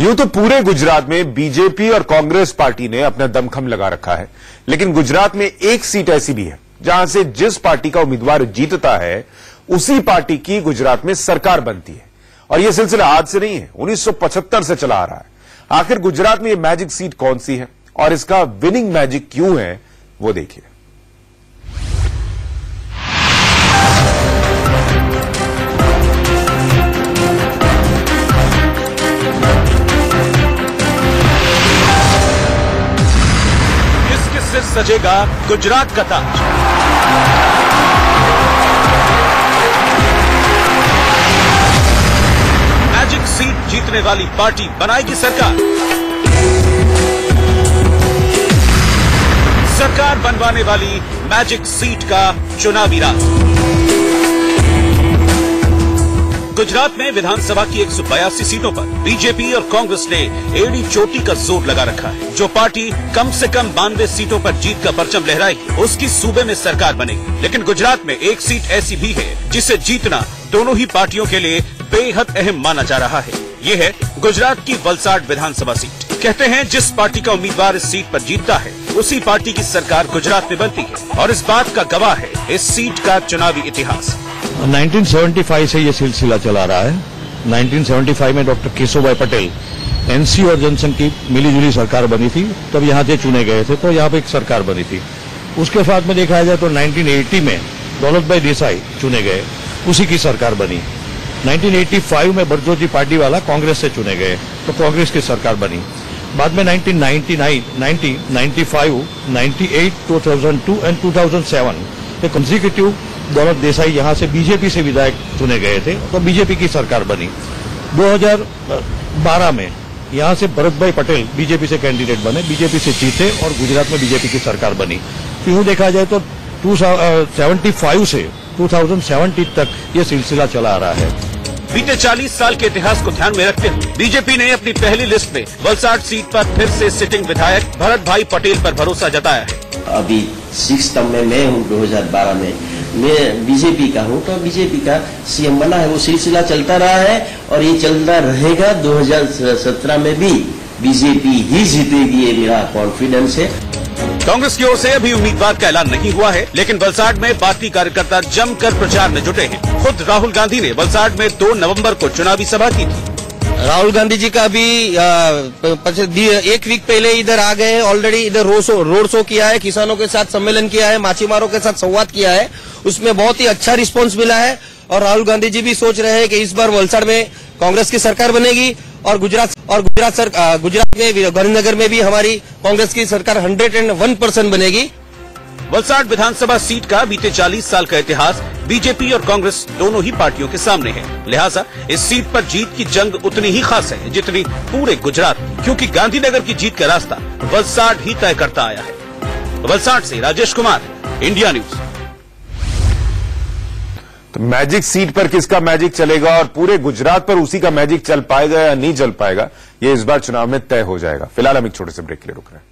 यूँ तो पूरे गुजरात में बीजेपी और कांग्रेस पार्टी ने अपना दमखम लगा रखा है। लेकिन गुजरात में एक सीट ऐसी भी है, जहाँ से जिस पार्टी का उम्मीदवार जीतता है, उसी पार्टी की गुजरात में सरकार बनती है। और यह सिलसिला आज से नहीं है 1975 से चला आ रहा है। आखिर गुजरात में यह मैजिक सीट कौन सी है? और इसका विनिंग मैजिक क्यों है, वो देखिए। किससे सजेगा गुजरात का ताज। मैजिक सीट जीतने वाली पार्टी बनाएगी सरकार। सरकार बनवाने वाली मैजिक सीट का चुनावी राज। गुजरात में विधानसभा की एक सौ बयासी सीटों पर बीजेपी और कांग्रेस ने एड़ी चोटी का ज़ोर लगा रखा है। जो पार्टी कम से कम बानवे सीटों पर जीत का परचम लहराएगी उसकी सूबे में सरकार बनेगी लेकिन गुजरात में एक सीट ऐसी भी है, जिसे जीतना दोनों ही पार्टियों के लिए बेहद अहम माना जा रहा है। ये है गुजरात की वलसाड विधानसभा सीट। कहते हैं, जिस पार्टी का उम्मीदवार इस सीट पर जीतता है, उसी पार्टी की सरकार गुजरात में बनती है, और इस बात का गवाह है, इस सीट का चुनावी इतिहास। 1975 से ये सिलसिला चला रहा है। 1975 में डॉक्टर केशवभाई पटेल एनसी और जनसंघ की मिलीजुली सरकार बनी थी, तब यहाँ से चुने गए थे तो यहाँ पे एक सरकार बनी थी। उसके साथ में देखा जाए तो 1980 में दौलत भाई देसाई चुने गए, उसी की सरकार बनी। 1985 में बरजोजी पार्टी वाला कांग्रेस से चुने गए तो कांग्रेस की सरकार बनी। बाद में 1999, 90, 95, 98, 2002 एंड 2007 ये कंजिक्यूटिव दौलत देसाई यहाँ से बीजेपी से विधायक चुने गए थे तो बीजेपी की सरकार बनी। 2012 में यहाँ से भरत भाई पटेल बीजेपी से कैंडिडेट बने बीजेपी से जीते और गुजरात में बीजेपी की सरकार बनी। तो यूँ देखा जाए तो 275 से 2070 तक ये सिलसिला चला आ रहा है। बीते 40 साल के इतिहास को ध्यान में रखते हुए बीजेपी ने अपनी पहली लिस्ट में वलसाड सीट पर फिर से सिटिंग विधायक भरत भाई पटेल पर भरोसा जताया है। अभी सिक्स में मैं हूँ 2012 में। मैं बीजेपी का हूँ तो बीजेपी का सीएम बना है। वो सिलसिला चलता रहा है और ये चलता रहेगा 2017 में भी। बीजेपी ही जीतेगी, ये मेरा कॉन्फिडेंस है। कांग्रेस की ओर से अभी उम्मीदवार का ऐलान नहीं हुआ है, लेकिन वलसाड में पार्टी कार्यकर्ता जमकर प्रचार में जुटे हैं। खुद राहुल गांधी ने वलसाड में 2 नवंबर को चुनावी सभा की थी। राहुल गांधी जी का अभी दी- एक वीक पहले इधर आ गए ऑलरेडी इधर रोड शो रोड शो किया है, किसानों के साथ सम्मेलन किया है, माछीमारों के साथ संवाद किया है, उसमें बहुत ही अच्छा रिस्पांस मिला है, और राहुल गांधी जी भी सोच रहे हैं कि इस बार वलसाड में कांग्रेस की सरकार बनेगी। और गुजरात और गुजरात सर गुजरात में गांधीनगर में भी हमारी कांग्रेस की सरकार हंड्रेड एंड वन परसेंट बनेगी। वलसाड विधानसभा सीट का बीते 40 साल का इतिहास बीजेपी और कांग्रेस दोनों ही पार्टियों के सामने है। लिहाजा इस सीट पर जीत की जंग उतनी ही खास है, जितनी पूरे गुजरात, क्योंकि गांधीनगर की जीत का रास्ता वलसाड ही तय करता आया है। वलसाड से Rajesh Kumar, India news. Magic seat पर किसका मैजिक चलेगा और पूरे गुजरात पर उसी का मैजिक चल पाएगा या नहीं चल पाएगा, ये इस बार चुनाव में तय हो जाएगा। फ़िलहाल हम एक छोटे से ब्रेक के लिए रुक रहे हैं।